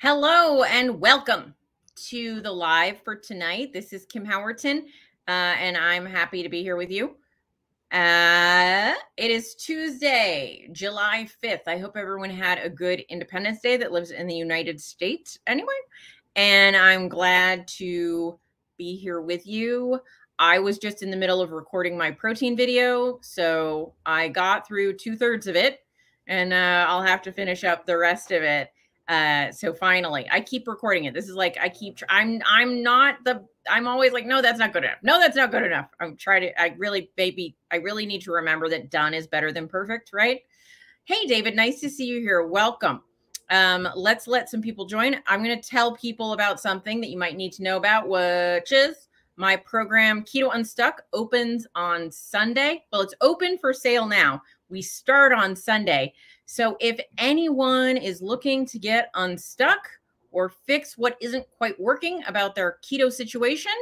Hello and welcome to the live for tonight. This is Kim Howerton, uh, and I'm happy to be here with you. Uh, it is Tuesday, July 5th. I hope everyone had a good Independence Day that lives in the United States anyway. And I'm glad to be here with you. I was just in the middle of recording my protein video, so I got through two thirds of it, and uh, I'll have to finish up the rest of it. Uh, so finally, I keep recording it. This is like I keep. I'm I'm not the. I'm always like, no, that's not good enough. No, that's not good enough. I'm trying to. I really, baby, I really need to remember that done is better than perfect, right? Hey, David, nice to see you here. Welcome. Um, let's let some people join. I'm going to tell people about something that you might need to know about, which is my program Keto Unstuck opens on Sunday. Well, it's open for sale now. We start on Sunday. So if anyone is looking to get unstuck or fix what isn't quite working about their keto situation,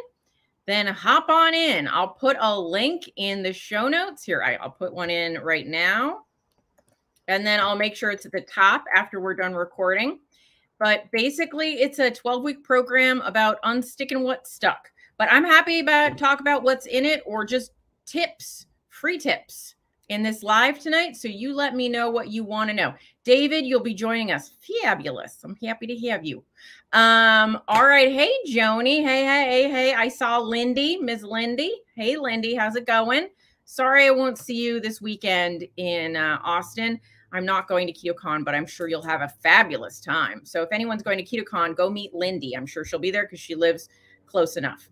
then hop on in. I'll put a link in the show notes here. I, will put one in right now. And then I'll make sure it's at the top after we're done recording. But basically, it's a 12 week program about unsticking what's stuck. But I'm happy about talk about what's in it or just tips, free tips in this live tonight. So you let me know what you want to know. David, you'll be joining us. Fabulous. I'm happy to have you. Um, all right. Hey, Joni. Hey, hey, hey, hey. I saw Lindy, Ms. Lindy. Hey, Lindy, how's it going? Sorry I won't see you this weekend in uh, Austin. I'm not going to KetoCon, but I'm sure you'll have a fabulous time. So if anyone's going to KetoCon, go meet Lindy. I'm sure she'll be there because she lives close enough.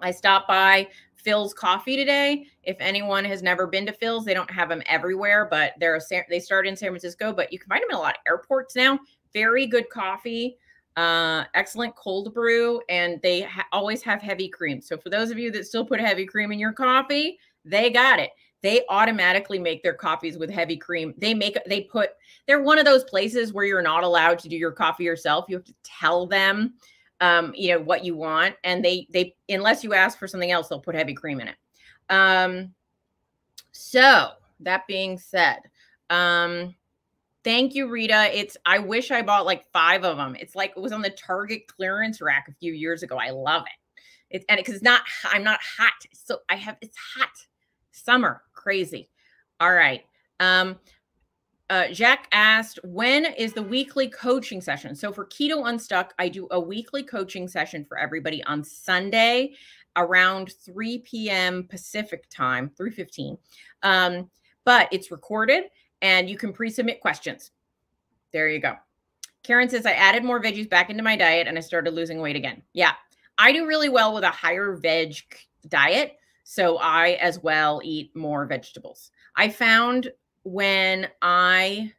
I stopped by Philz Coffee today. If anyone has never been to Philz, they don't have them everywhere, but they're a, they start in San Francisco, but you can find them in a lot of airports now. Very good coffee, uh, excellent cold brew, and they ha- always have heavy cream. So for those of you that still put heavy cream in your coffee, they got it. They automatically make their coffees with heavy cream. They make they put they're one of those places where you're not allowed to do your coffee yourself. You have to tell them um, you know, what you want. And they, they, unless you ask for something else, they'll put heavy cream in it. Um, so that being said, um, thank you, Rita. It's, I wish I bought like five of them. It's like, it was on the Target clearance rack a few years ago. I love it. It's, and it, it's not, I'm not hot. So I have, it's hot summer, crazy. All right. Um, uh, Jacques asked, when is the weekly coaching session? So for Keto Unstuck, I do a weekly coaching session for everybody on Sunday around 3 p.m. Pacific time, 3:15. Um, but it's recorded and you can pre-submit questions. There you go. Karen says, I added more veggies back into my diet and I started losing weight again. Yeah, I do really well with a higher veg diet. So I as well eat more vegetables. I found when I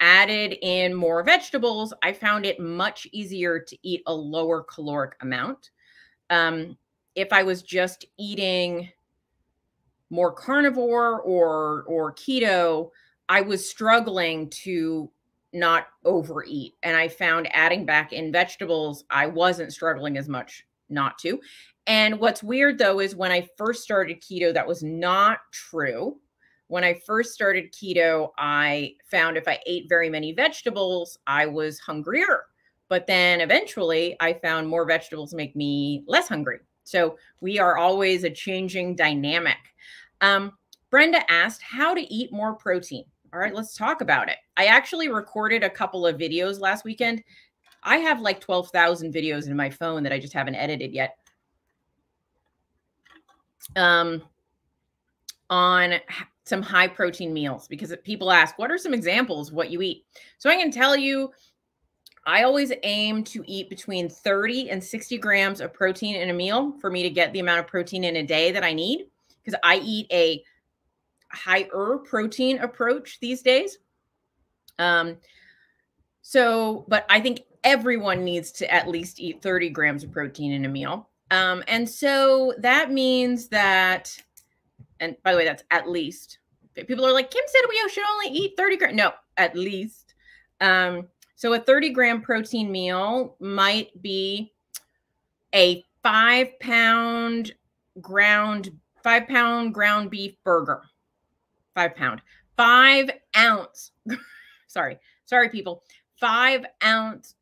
added in more vegetables, I found it much easier to eat a lower caloric amount. Um, if I was just eating more carnivore or or keto, I was struggling to not overeat. And I found adding back in vegetables, I wasn't struggling as much not to. And what's weird though is when I first started keto, that was not true when I first started keto, I found if I ate very many vegetables, I was hungrier. But then eventually I found more vegetables make me less hungry. So we are always a changing dynamic. Um, Brenda asked how to eat more protein. All right, let's talk about it. I actually recorded a couple of videos last weekend. I have like 12,000 videos in my phone that I just haven't edited yet. Um, on some high protein meals because people ask, what are some examples of what you eat? So I can tell you, I always aim to eat between 30 and 60 grams of protein in a meal for me to get the amount of protein in a day that I need because I eat a higher protein approach these days. Um, so, but I think everyone needs to at least eat 30 grams of protein in a meal. Um, and so that means that and by the way, that's at least. People are like, Kim said we should only eat 30 grams. No, at least. Um, so a 30 gram protein meal might be a five pound ground, five pound ground beef burger. Five pound, five ounce. sorry, sorry, people. Five ounce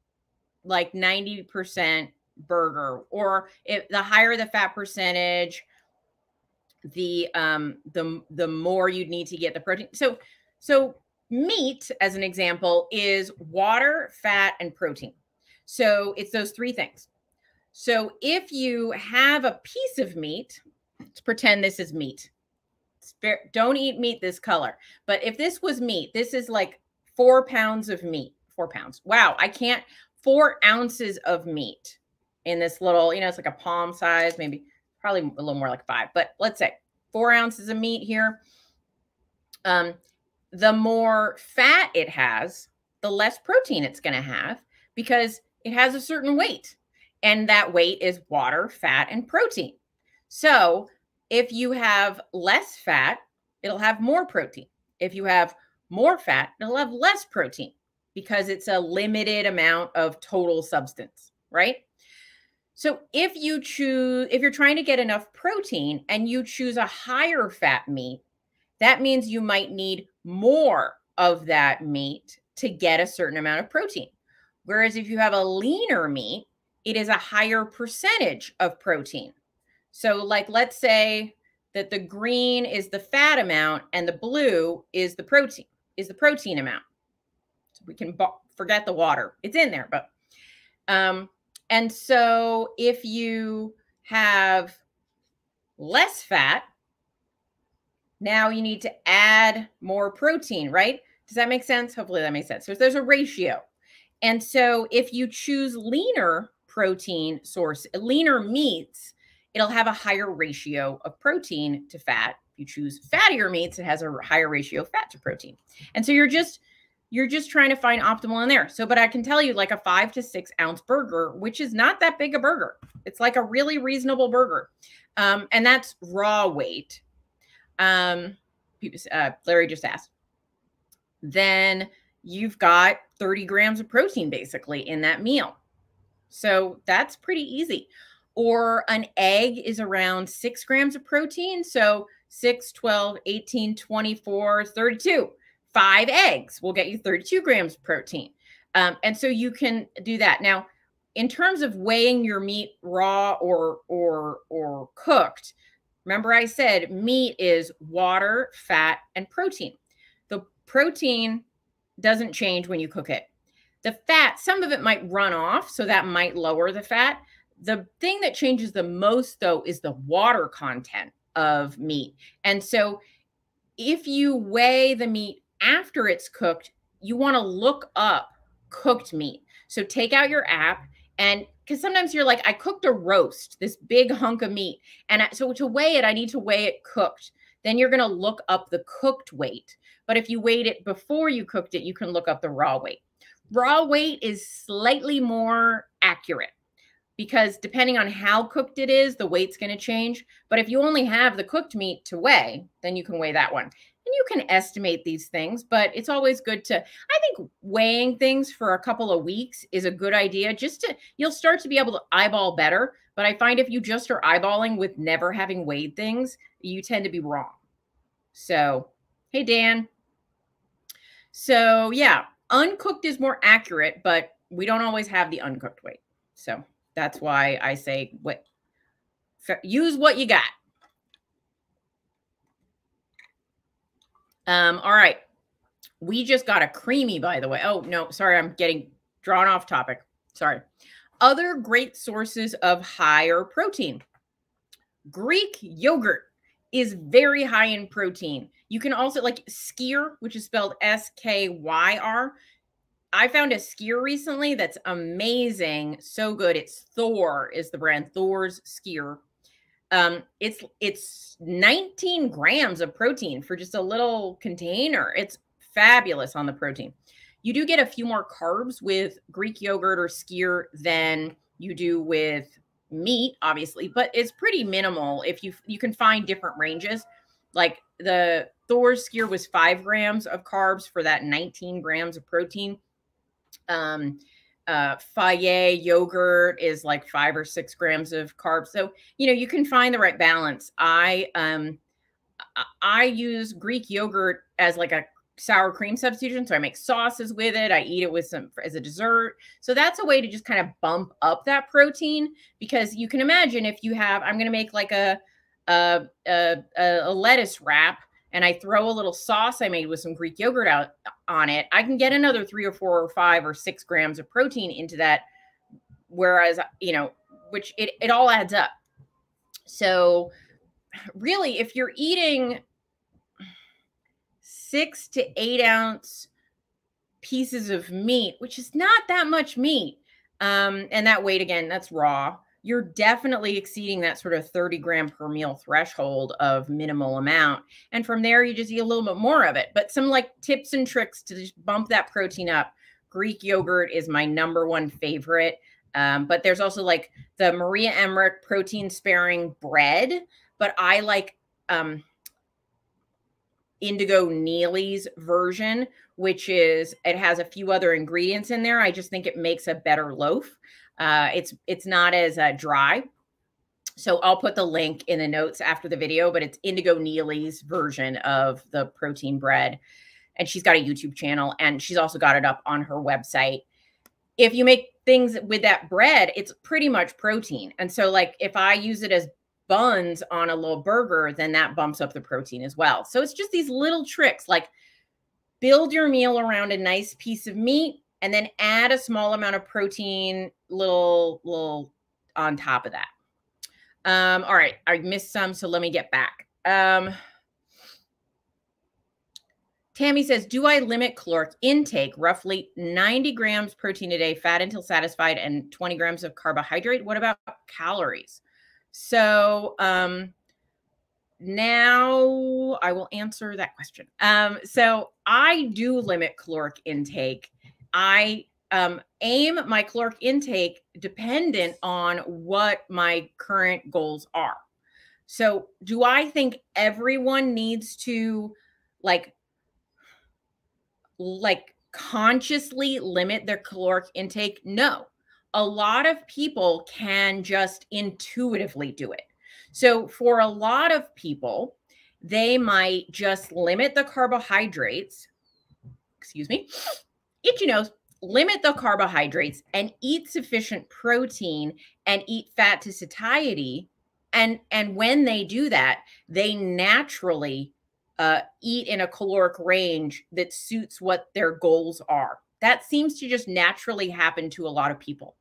like 90% burger or if the higher the fat percentage the um the the more you'd need to get the protein. So so meat as an example is water fat and protein. So it's those three things. So if you have a piece of meat let's pretend this is meat. Don't eat meat this color. But if this was meat this is like four pounds of meat four pounds. Wow i can't four ounces of meat in this little, you know, it's like a palm size, maybe probably a little more like five, but let's say four ounces of meat here. Um, the more fat it has, the less protein it's going to have because it has a certain weight. And that weight is water, fat, and protein. So if you have less fat, it'll have more protein. If you have more fat, it'll have less protein because it's a limited amount of total substance, right? So if you choose, if you're trying to get enough protein and you choose a higher fat meat, that means you might need more of that meat to get a certain amount of protein. Whereas if you have a leaner meat, it is a higher percentage of protein. So, like, let's say that the green is the fat amount and the blue is the protein is the protein amount. So we can forget the water; it's in there, but um, and so if you have less fat, now you need to add more protein, right? Does that make sense? Hopefully that makes sense. So there's a ratio. And so if you choose leaner protein source, leaner meats, it'll have a higher ratio of protein to fat. If you choose fattier meats, it has a higher ratio of fat to protein. And so you're just you're just trying to find optimal in there. So, but I can tell you, like a five to six ounce burger, which is not that big a burger, it's like a really reasonable burger. Um, and that's raw weight. Um, uh, Larry just asked. Then you've got 30 grams of protein basically in that meal. So that's pretty easy. Or an egg is around six grams of protein. So 6, 12, 18, 24, 32 five eggs will get you 32 grams protein. Um, and so you can do that. Now, in terms of weighing your meat raw or or or cooked, remember I said meat is water, fat, and protein. The protein doesn't change when you cook it. The fat, some of it might run off, so that might lower the fat. The thing that changes the most, though, is the water content of meat. And so if you weigh the meat after it's cooked, you want to look up cooked meat. So take out your app and because sometimes you're like, I cooked a roast, this big hunk of meat. And so to weigh it, I need to weigh it cooked. Then you're going to look up the cooked weight. But if you weighed it before you cooked it, you can look up the raw weight. Raw weight is slightly more accurate because depending on how cooked it is, the weight's going to change. But if you only have the cooked meat to weigh, then you can weigh that one you can estimate these things, but it's always good to, I think weighing things for a couple of weeks is a good idea. Just to, you'll start to be able to eyeball better. But I find if you just are eyeballing with never having weighed things, you tend to be wrong. So, hey, Dan. So, yeah, uncooked is more accurate, but we don't always have the uncooked weight. So that's why I say, what, use what you got. Um, all right. We just got a Creami, by the way. Oh, no, sorry, I'm getting drawn off topic. Sorry. Other great sources of higher protein. Greek yogurt is very high in protein. You can also like skyr, which is spelled S K Y R. I found a skyr recently that's amazing, so good. It's Thor is the brand Thor's skyr. Um, it's it's 19 grams of protein for just a little container. It's fabulous on the protein. You do get a few more carbs with Greek yogurt or skyr than you do with meat, obviously, but it's pretty minimal. If you you can find different ranges, like the Thor's skyr was five grams of carbs for that 19 grams of protein. Um, uh, Fage yogurt is like five or six grams of carbs. So, you know, you can find the right balance. I, um, I use Greek yogurt as like a sour cream substitution. So I make sauces with it. I eat it with some as a dessert. So that's a way to just kind of bump up that protein because you can imagine if you have, I'm going to make like a, a, a, a lettuce wrap and I throw a little sauce I made with some Greek yogurt out on it, I can get another three or four or five or six grams of protein into that. Whereas, you know, which it, it all adds up. So really, if you're eating six to eight ounce pieces of meat, which is not that much meat. Um, and that weight again, that's raw. You're definitely exceeding that sort of 30 gram per meal threshold of minimal amount. And from there, you just eat a little bit more of it. But some like tips and tricks to bump that protein up. Greek yogurt is my number one favorite. Um, but there's also like the Maria Emmerich protein sparing bread. But I like um, Indigo Nili's version, which is it has a few other ingredients in there. I just think it makes a better loaf. Uh, it's it's not as uh, dry. So I'll put the link in the notes after the video, but it's Indigo Nili's version of the protein bread. And she's got a YouTube channel and she's also got it up on her website. If you make things with that bread, it's pretty much protein. And so like if I use it as buns on a little burger, then that bumps up the protein as well. So it's just these little tricks like build your meal around a nice piece of meat and then add a small amount of protein little little on top of that. Um, all right, I missed some, so let me get back. Um, Tammy says, Do I limit caloric intake? Roughly 90 grams protein a day, fat until satisfied, and 20 grams of carbohydrate. What about calories? So um, now I will answer that question. Um, so I do limit caloric intake. I um, aim my caloric intake dependent on what my current goals are. So, do I think everyone needs to like like consciously limit their caloric intake? No a lot of people can just intuitively do it. So, for a lot of people, they might just limit the carbohydrates, excuse me, your nose, limit the carbohydrates and eat sufficient protein and eat fat to satiety. And, and when they do that, they naturally uh, eat in a caloric range that suits what their goals are. That seems to just naturally happen to a lot of people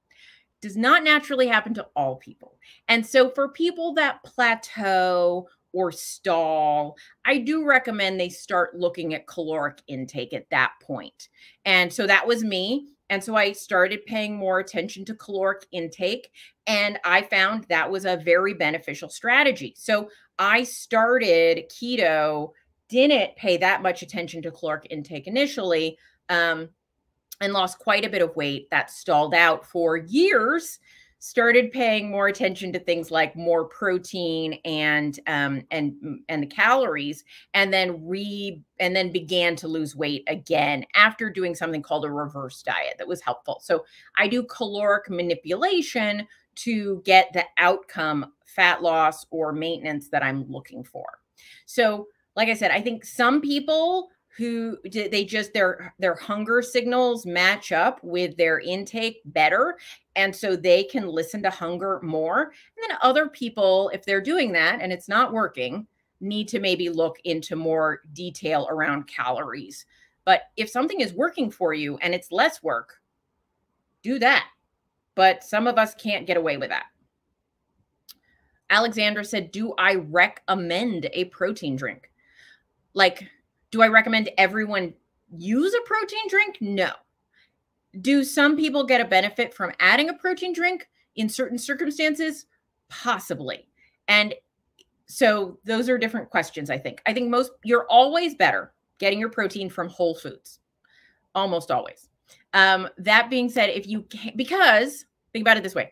does not naturally happen to all people. And so for people that plateau or stall, I do recommend they start looking at caloric intake at that point. And so that was me. And so I started paying more attention to caloric intake. And I found that was a very beneficial strategy. So I started keto, didn't pay that much attention to caloric intake initially. Um, and lost quite a bit of weight. That stalled out for years. Started paying more attention to things like more protein and um, and mm, and the calories, and then re and then began to lose weight again after doing something called a reverse diet that was helpful. So I do caloric manipulation to get the outcome, fat loss or maintenance that I'm looking for. So, like I said, I think some people who they just their their hunger signals match up with their intake better and so they can listen to hunger more. And then other people if they're doing that and it's not working need to maybe look into more detail around calories. But if something is working for you and it's less work do that. But some of us can't get away with that. Alexandra said do i recommend a protein drink? Like do I recommend everyone use a protein drink? No. Do some people get a benefit from adding a protein drink in certain circumstances? Possibly. And so those are different questions, I think. I think most, you're always better getting your protein from whole foods, almost always. Um, that being said, if you can, because think about it this way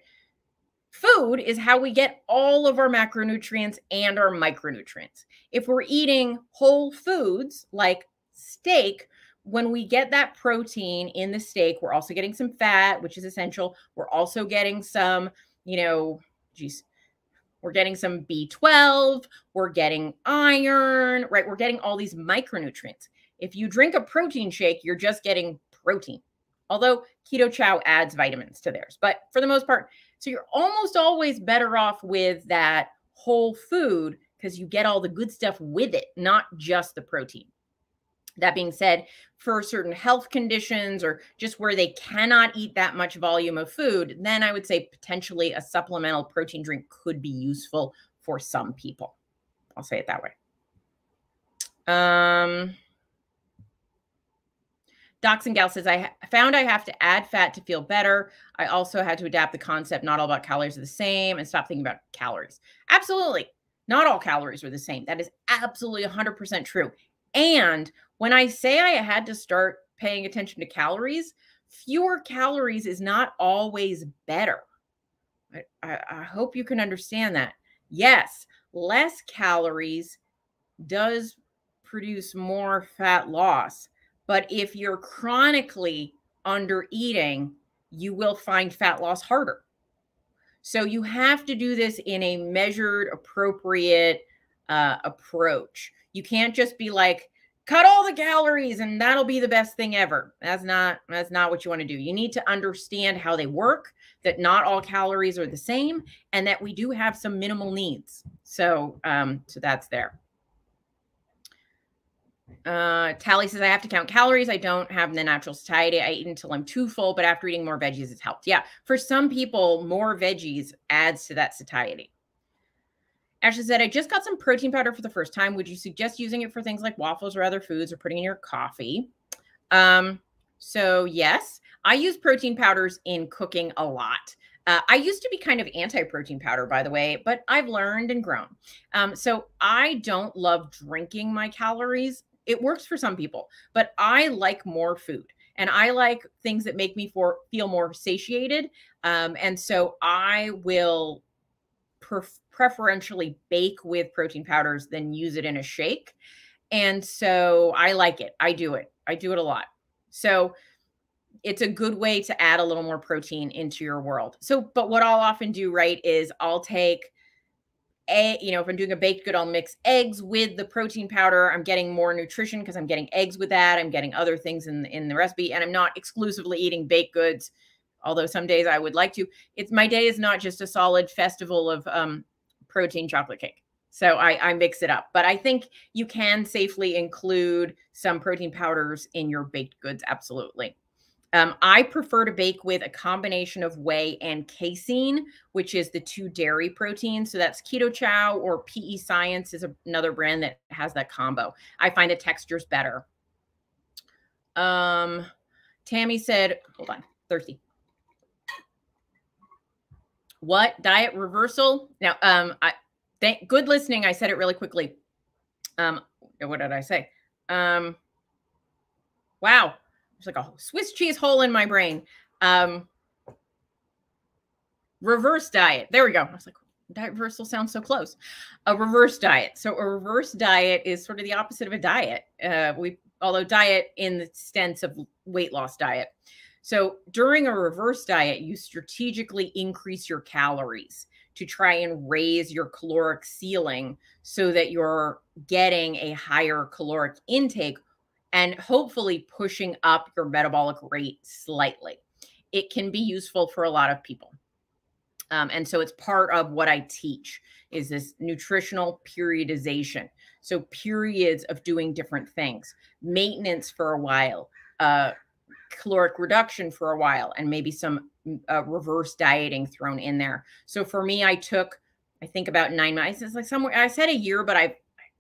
food is how we get all of our macronutrients and our micronutrients. If we're eating whole foods like steak, when we get that protein in the steak, we're also getting some fat, which is essential. We're also getting some, you know, geez, we're getting some B12, we're getting iron, right? We're getting all these micronutrients. If you drink a protein shake, you're just getting protein. Although Keto Chow adds vitamins to theirs, but for the most part, so you're almost always better off with that whole food because you get all the good stuff with it, not just the protein. That being said, for certain health conditions or just where they cannot eat that much volume of food, then I would say potentially a supplemental protein drink could be useful for some people. I'll say it that way. Um, Docs and Gal says, I found I have to add fat to feel better. I also had to adapt the concept, not all about calories are the same, and stop thinking about calories. Absolutely. Not all calories are the same. That is absolutely 100% true. And when I say I had to start paying attention to calories, fewer calories is not always better. I, I, I hope you can understand that. Yes, less calories does produce more fat loss. But if you're chronically under eating, you will find fat loss harder. So you have to do this in a measured, appropriate uh, approach. You can't just be like, cut all the calories and that'll be the best thing ever. That's not that's not what you want to do. You need to understand how they work, that not all calories are the same, and that we do have some minimal needs. So um, so that's there. Uh, Tally says, I have to count calories. I don't have the natural satiety. I eat until I'm too full, but after eating more veggies, it's helped. Yeah. For some people, more veggies adds to that satiety. Ashley said, I just got some protein powder for the first time. Would you suggest using it for things like waffles or other foods or putting in your coffee? Um, so, yes, I use protein powders in cooking a lot. Uh, I used to be kind of anti protein powder, by the way, but I've learned and grown. Um, so I don't love drinking my calories it works for some people, but I like more food and I like things that make me for feel more satiated. Um, and so I will pref- preferentially bake with protein powders than use it in a shake. And so I like it. I do it. I do it a lot. So it's a good way to add a little more protein into your world. So, but what I'll often do, right, is I'll take egg, you know, if I'm doing a baked good, I'll mix eggs with the protein powder. I'm getting more nutrition because I'm getting eggs with that. I'm getting other things in in the recipe, and I'm not exclusively eating baked goods. Although some days I would like to. It's my day is not just a solid festival of um, protein chocolate cake. So I, I mix it up, but I think you can safely include some protein powders in your baked goods. Absolutely. Um, I prefer to bake with a combination of whey and casein, which is the two dairy proteins. So that's Keto Chow or PE Science is another brand that has that combo. I find the textures better. Um, Tammy said, hold on, thirsty. What diet reversal? Now, um, I thank good listening. I said it really quickly. Um, what did I say? Um, wow there's like a Swiss cheese hole in my brain. Um, reverse diet. There we go. I was like, diet reversal sounds so close. A reverse diet. So a reverse diet is sort of the opposite of a diet. Uh, we although diet in the sense of weight loss diet. So during a reverse diet, you strategically increase your calories to try and raise your caloric ceiling so that you're getting a higher caloric intake and hopefully pushing up your metabolic rate slightly. It can be useful for a lot of people. Um, and so it's part of what I teach is this nutritional periodization. So periods of doing different things, maintenance for a while, uh, caloric reduction for a while, and maybe some mm, uh, reverse dieting thrown in there. So for me, I took, I think about nine months. It's like somewhere I said a year, but I,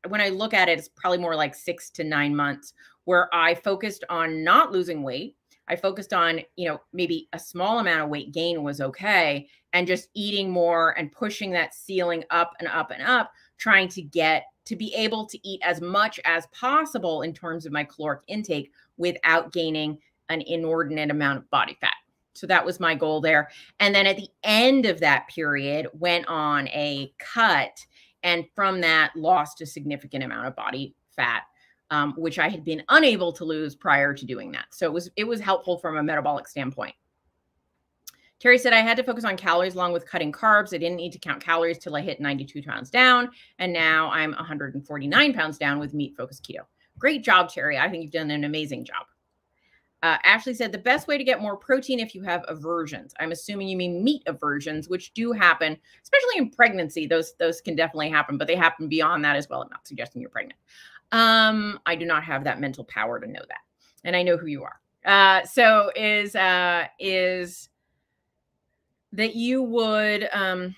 when I look at it, it's probably more like six to nine months where I focused on not losing weight. I focused on, you know, maybe a small amount of weight gain was okay and just eating more and pushing that ceiling up and up and up, trying to get to be able to eat as much as possible in terms of my caloric intake without gaining an inordinate amount of body fat. So that was my goal there. And then at the end of that period, went on a cut and from that lost a significant amount of body fat um, which I had been unable to lose prior to doing that. So it was it was helpful from a metabolic standpoint. Terry said I had to focus on calories along with cutting carbs. I didn't need to count calories till I hit 92 pounds down, and now I'm 149 pounds down with meat focused keto. Great job, Terry. I think you've done an amazing job. Uh, Ashley said the best way to get more protein if you have aversions. I'm assuming you mean meat aversions, which do happen, especially in pregnancy. Those those can definitely happen, but they happen beyond that as well. I'm not suggesting you're pregnant. Um, I do not have that mental power to know that, and I know who you are. Uh, so is uh, is that you would um,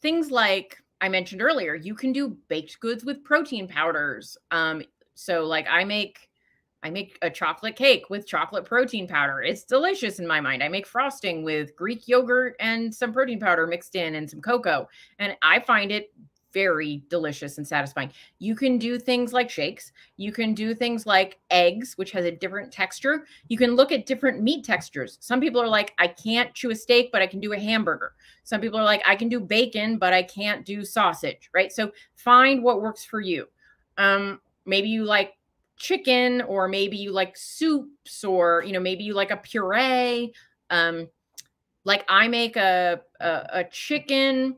things like I mentioned earlier. You can do baked goods with protein powders. Um, so like I make I make a chocolate cake with chocolate protein powder. It's delicious in my mind. I make frosting with Greek yogurt and some protein powder mixed in and some cocoa. And I find it very delicious and satisfying. You can do things like shakes. You can do things like eggs, which has a different texture. You can look at different meat textures. Some people are like, I can't chew a steak, but I can do a hamburger. Some people are like, I can do bacon, but I can't do sausage, right? So find what works for you. Um, maybe you like chicken or maybe you like soups or you know maybe you like a puree um like i make a, a, a chicken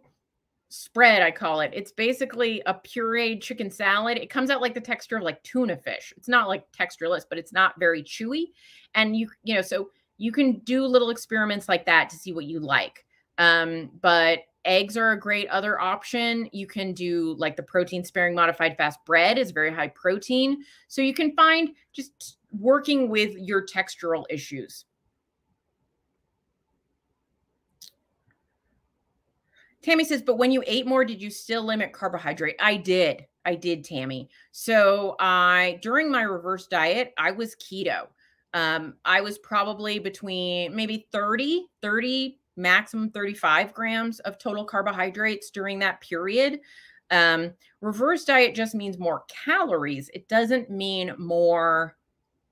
spread i call it it's basically a pureed chicken salad it comes out like the texture of like tuna fish it's not like textureless but it's not very chewy and you you know so you can do little experiments like that to see what you like um but eggs are a great other option. You can do like the protein sparing modified fast bread is very high protein. So you can find just working with your textural issues. Tammy says, but when you ate more, did you still limit carbohydrate? I did. I did, Tammy. So I during my reverse diet, I was keto. Um, I was probably between maybe 30, 30 maximum 35 grams of total carbohydrates during that period. Um, reverse diet just means more calories. It doesn't mean more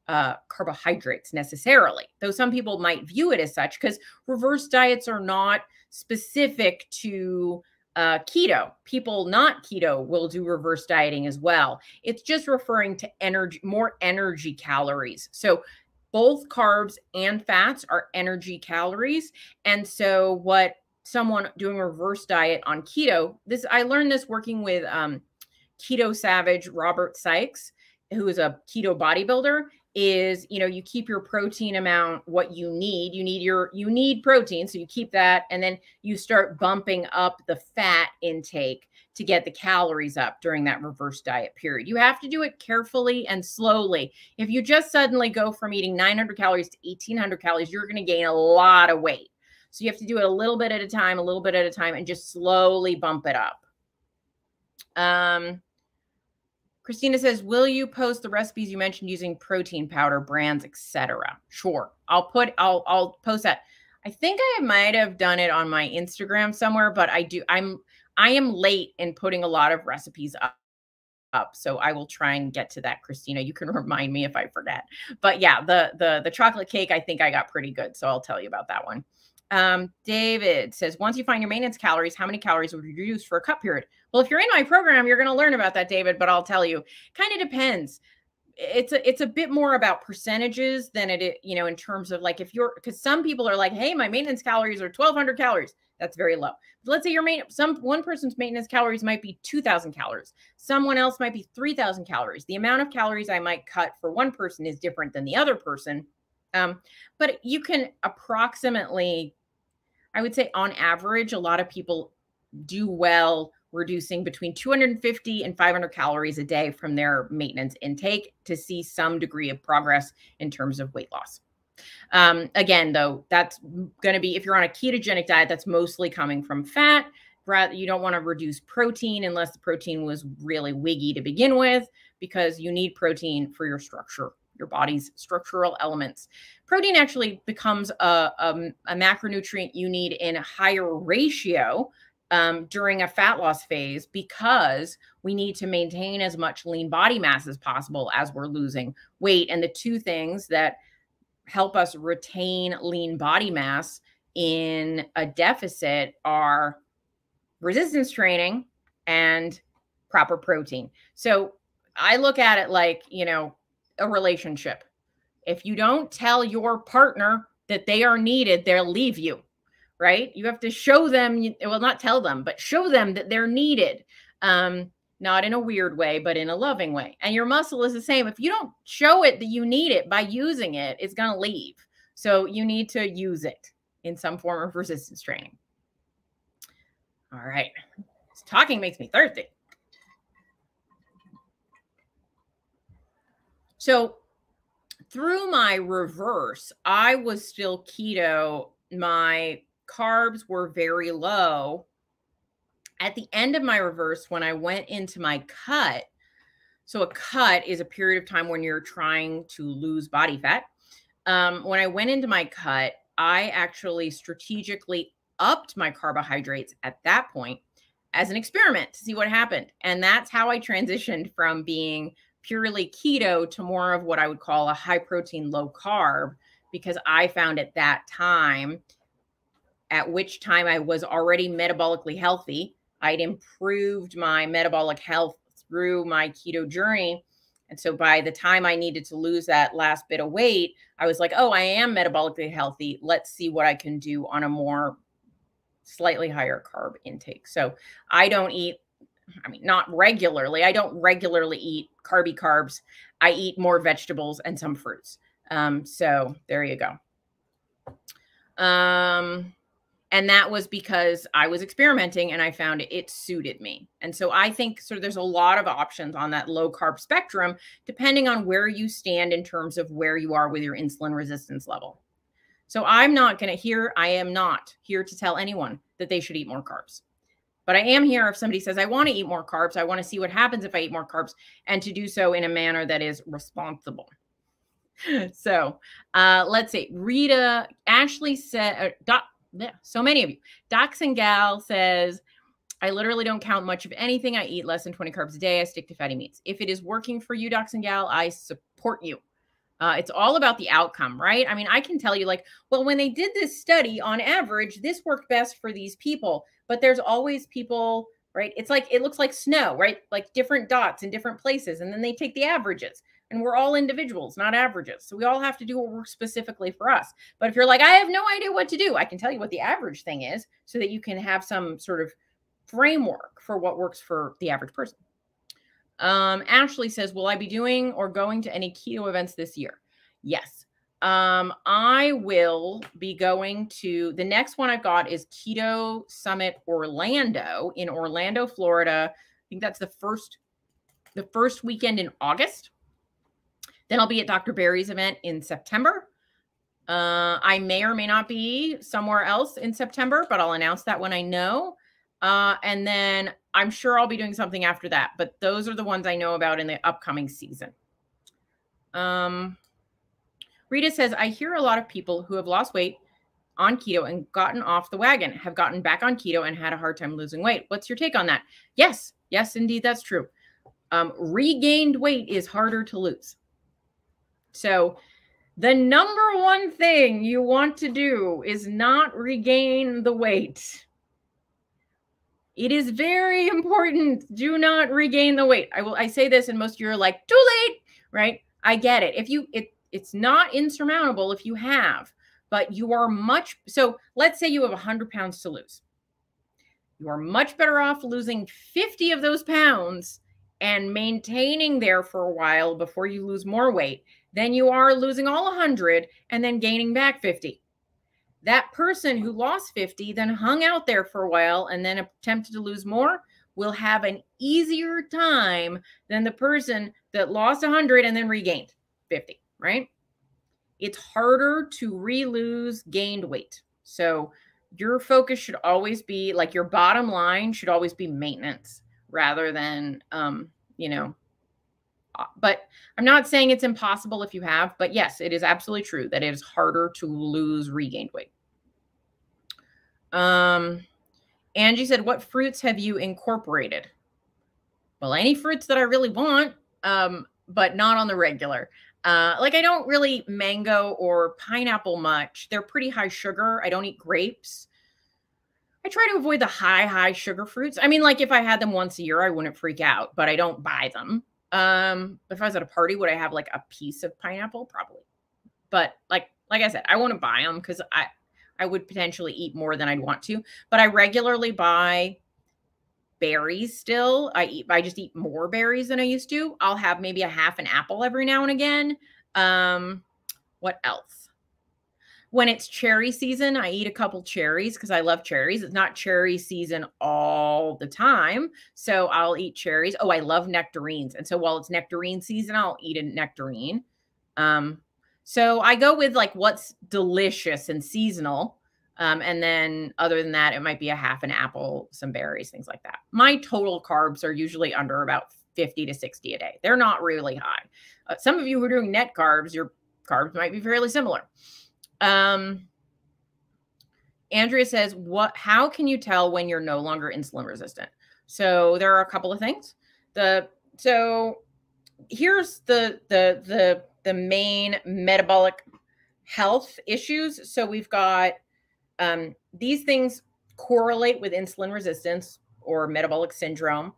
uh, carbohydrates necessarily, though some people might view it as such because reverse diets are not specific to uh, keto. People not keto will do reverse dieting as well. It's just referring to energy, more energy calories. So both carbs and fats are energy calories. And so what someone doing reverse diet on keto, this I learned this working with um, keto savage Robert Sikes, who is a keto bodybuilder is you know you keep your protein amount what you need you need your you need protein so you keep that and then you start bumping up the fat intake to get the calories up during that reverse diet period. You have to do it carefully and slowly. If you just suddenly go from eating 900 calories to 1800 calories, you're going to gain a lot of weight. So you have to do it a little bit at a time, a little bit at a time, and just slowly bump it up. Um, Christina says, "Will you post the recipes you mentioned using protein powder, brands, etc.?" Sure, I'll put. I'll I'll post that. I think I might have done it on my Instagram somewhere, but I do. I'm I am late in putting a lot of recipes up. Up. So I will try and get to that, Christina. You can remind me if I forget. But yeah, the the the chocolate cake, I think I got pretty good. So I'll tell you about that one. Um, David says, once you find your maintenance calories, how many calories would you use for a cut period? Well, if you're in my program, you're going to learn about that, David. But I'll tell you, kind of depends. It's a it's a bit more about percentages than it you know in terms of like if you're because some people are like, hey, my maintenance calories are 1,200 calories. That's very low. Let's say your main some one person's maintenance calories might be 2000 calories. Someone else might be 3000 calories. The amount of calories I might cut for one person is different than the other person. Um, but you can approximately I would say on average a lot of people do well reducing between 250 and 500 calories a day from their maintenance intake to see some degree of progress in terms of weight loss. Um, again, though, that's going to be if you're on a ketogenic diet, that's mostly coming from fat. Rather, you don't want to reduce protein unless the protein was really wiggy to begin with, because you need protein for your structure, your body's structural elements. Protein actually becomes a, a, a macronutrient you need in a higher ratio um, during a fat loss phase because we need to maintain as much lean body mass as possible as we're losing weight. And the two things that help us retain lean body mass in a deficit are resistance training and proper protein. So I look at it like, you know, a relationship. If you don't tell your partner that they are needed, they'll leave you, right? You have to show them, well, not tell them, but show them that they're needed. Um, not in a weird way, but in a loving way. And your muscle is the same. If you don't show it that you need it by using it, it's going to leave. So you need to use it in some form of resistance training. All right. Talking makes me thirsty. So through my reverse, I was still keto. My carbs were very low. At the end of my reverse, when I went into my cut, so a cut is a period of time when you're trying to lose body fat. Um, when I went into my cut, I actually strategically upped my carbohydrates at that point as an experiment to see what happened. And that's how I transitioned from being purely keto to more of what I would call a high protein, low carb, because I found at that time, at which time I was already metabolically healthy, I'd improved my metabolic health through my keto journey. And so by the time I needed to lose that last bit of weight, I was like, oh, I am metabolically healthy. Let's see what I can do on a more slightly higher carb intake. So I don't eat, I mean, not regularly. I don't regularly eat carby carbs. I eat more vegetables and some fruits. Um, so there you go. Um, and that was because I was experimenting and I found it, it suited me. And so I think sort of there's a lot of options on that low carb spectrum, depending on where you stand in terms of where you are with your insulin resistance level. So I'm not going to here, I am not here to tell anyone that they should eat more carbs. But I am here if somebody says, I want to eat more carbs. I want to see what happens if I eat more carbs and to do so in a manner that is responsible. so uh, let's see. Rita, Ashley said, uh, Doc, yeah, so many of you. Docs and Gal says, I literally don't count much of anything. I eat less than 20 carbs a day. I stick to fatty meats. If it is working for you, Docs and Gal, I support you. Uh, it's all about the outcome, right? I mean, I can tell you, like, well, when they did this study, on average, this worked best for these people. But there's always people, right? It's like it looks like snow, right? Like different dots in different places, and then they take the averages. And we're all individuals, not averages. So we all have to do what works specifically for us. But if you're like, I have no idea what to do, I can tell you what the average thing is, so that you can have some sort of framework for what works for the average person. Um, Ashley says, Will I be doing or going to any keto events this year? Yes. Um, I will be going to the next one I've got is Keto Summit Orlando in Orlando, Florida. I think that's the first the first weekend in August. Then I'll be at Dr. Barry's event in September. Uh, I may or may not be somewhere else in September, but I'll announce that when I know. Uh, and then I'm sure I'll be doing something after that, but those are the ones I know about in the upcoming season. Um, Rita says, I hear a lot of people who have lost weight on keto and gotten off the wagon have gotten back on keto and had a hard time losing weight. What's your take on that? Yes, yes, indeed, that's true. Um, regained weight is harder to lose. So, the number one thing you want to do is not regain the weight. It is very important. Do not regain the weight. I will I say this and most of you are like, too late, right? I get it. If you it it's not insurmountable if you have, but you are much so let's say you have 100 pounds to lose. You are much better off losing 50 of those pounds and maintaining there for a while before you lose more weight than you are losing all 100 and then gaining back 50 that person who lost 50 then hung out there for a while and then attempted to lose more will have an easier time than the person that lost 100 and then regained 50, right? It's harder to re-lose gained weight. So your focus should always be like your bottom line should always be maintenance rather than um, you know, uh, but I'm not saying it's impossible if you have, but yes, it is absolutely true that it is harder to lose regained weight. Um, Angie said, What fruits have you incorporated? Well, any fruits that I really want, um, but not on the regular. Uh, like I don't really mango or pineapple much. They're pretty high sugar. I don't eat grapes. I try to avoid the high, high sugar fruits. I mean, like if I had them once a year, I wouldn't freak out, but I don't buy them. Um, if I was at a party, would I have like a piece of pineapple? Probably. But like, like I said, I want to buy them because I I would potentially eat more than I'd want to. But I regularly buy berries still. I eat I just eat more berries than I used to. I'll have maybe a half an apple every now and again. Um what else? When it's cherry season, I eat a couple cherries because I love cherries. It's not cherry season all the time. So I'll eat cherries. Oh, I love nectarines. And so while it's nectarine season, I'll eat a nectarine. Um, so I go with like what's delicious and seasonal. Um, and then other than that, it might be a half an apple, some berries, things like that. My total carbs are usually under about 50 to 60 a day. They're not really high. Uh, some of you who are doing net carbs, your carbs might be fairly similar. Um, Andrea says, "What? How can you tell when you're no longer insulin resistant?" So there are a couple of things. The so here's the the the the main metabolic health issues. So we've got um, these things correlate with insulin resistance or metabolic syndrome.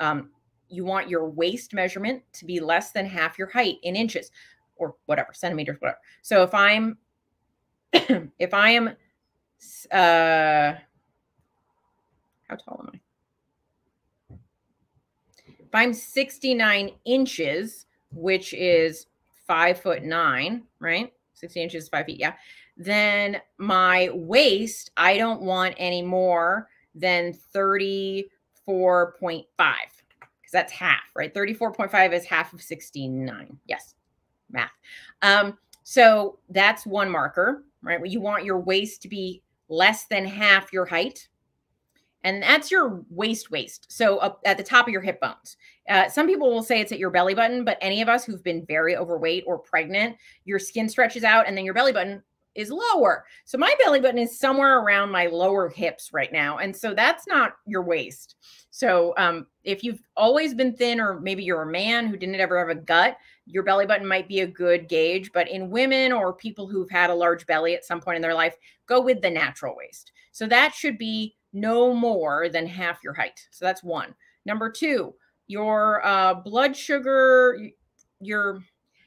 Um, you want your waist measurement to be less than half your height in inches or whatever centimeters whatever so if i'm if I am, uh, how tall am I? If I'm 69 inches, which is five foot nine, right? 60 inches, five feet, yeah. Then my waist, I don't want any more than 34.5 because that's half, right? 34.5 is half of 69. Yes, math. Um, so that's one marker right? You want your waist to be less than half your height. And that's your waist waist. So up at the top of your hip bones. Uh, some people will say it's at your belly button, but any of us who've been very overweight or pregnant, your skin stretches out and then your belly button is lower. So my belly button is somewhere around my lower hips right now. And so that's not your waist. So um, if you've always been thin, or maybe you're a man who didn't ever have a gut, your belly button might be a good gauge. But in women or people who've had a large belly at some point in their life, go with the natural waist. So that should be no more than half your height. So that's one. Number two, your uh, blood sugar, your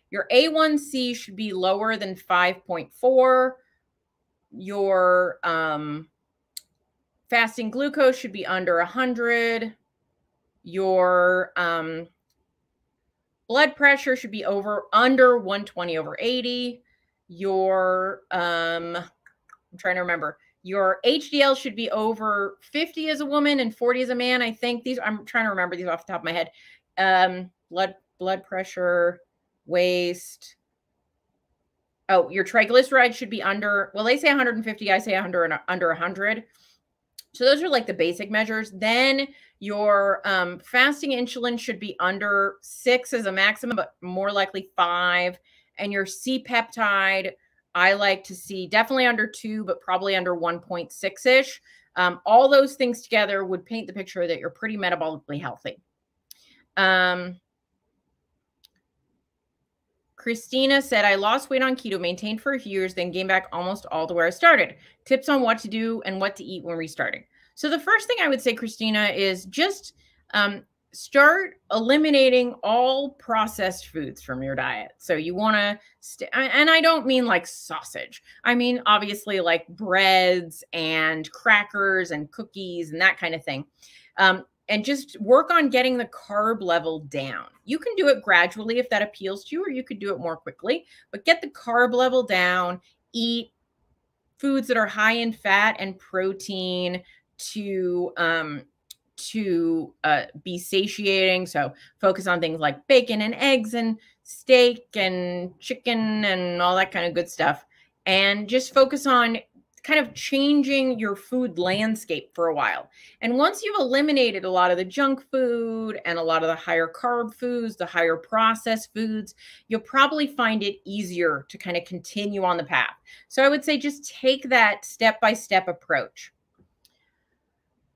your A1C should be lower than 5.4. Your um, fasting glucose should be under 100. Your um, blood pressure should be over under 120 over 80. Your um, I'm trying to remember. Your HDL should be over 50 as a woman and 40 as a man. I think these I'm trying to remember these off the top of my head. Um, blood blood pressure, waist. Oh, your triglycerides should be under, well, they say 150. I say under, under 100. So those are like the basic measures. Then your um, fasting insulin should be under six as a maximum, but more likely five. And your C peptide, I like to see definitely under two, but probably under 1.6 ish. Um, all those things together would paint the picture that you're pretty metabolically healthy. Um, Christina said, I lost weight on keto, maintained for a few years, then gained back almost all to where I started. Tips on what to do and what to eat when restarting. So, the first thing I would say, Christina, is just um, start eliminating all processed foods from your diet. So, you want to, st- and I don't mean like sausage, I mean, obviously, like breads and crackers and cookies and that kind of thing. Um, and just work on getting the carb level down. You can do it gradually if that appeals to you, or you could do it more quickly, but get the carb level down, eat foods that are high in fat and protein to um to uh, be satiating. So focus on things like bacon and eggs and steak and chicken and all that kind of good stuff. And just focus on kind of changing your food landscape for a while. And once you've eliminated a lot of the junk food and a lot of the higher carb foods, the higher processed foods, you'll probably find it easier to kind of continue on the path. So I would say just take that step by step approach.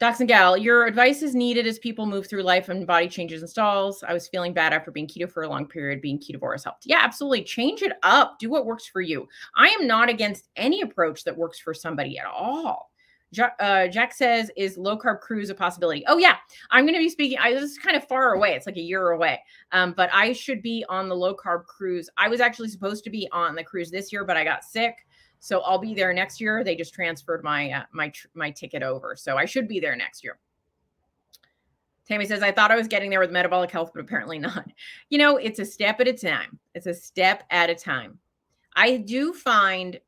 Docs and Gal, your advice is needed as people move through life and body changes and stalls. I was feeling bad after being keto for a long period. Being ketovorous helped. Yeah, absolutely. Change it up. Do what works for you. I am not against any approach that works for somebody at all. Uh, Jack says, "Is low carb cruise a possibility?" Oh yeah, I'm going to be speaking. I, this is kind of far away. It's like a year away, um, but I should be on the low carb cruise. I was actually supposed to be on the cruise this year, but I got sick. So I'll be there next year. They just transferred my uh, my my ticket over, so I should be there next year. Tammy says, I thought I was getting there with metabolic health, but apparently not. You know, it's a step at a time. It's a step at a time. I do find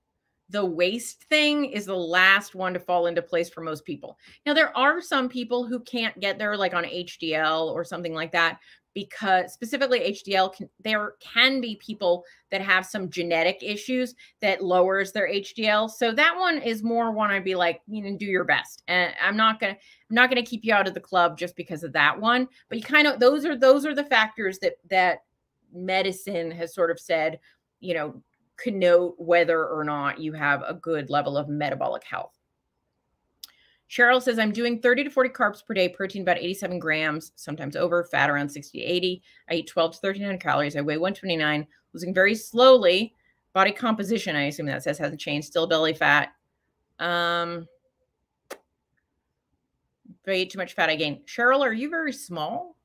the waist thing is the last one to fall into place for most people. Now, there are some people who can't get there, like on HDL or something like that, because specifically HDL, can, there can be people that have some genetic issues that lowers their HDL. So that one is more one I'd be like, you know, do your best. And I'm not gonna, I'm not gonna keep you out of the club just because of that one. But you kind of those are those are the factors that that medicine has sort of said, you know, connote whether or not you have a good level of metabolic health. Cheryl says, I'm doing 30 to 40 carbs per day, protein about 87 grams, sometimes over, fat around 60 to 80. I eat 12 to 1300 calories. I weigh 129, losing very slowly. Body composition, I assume that says hasn't changed, still belly fat. Um, if I eat too much fat, I gain. Cheryl, are you very small?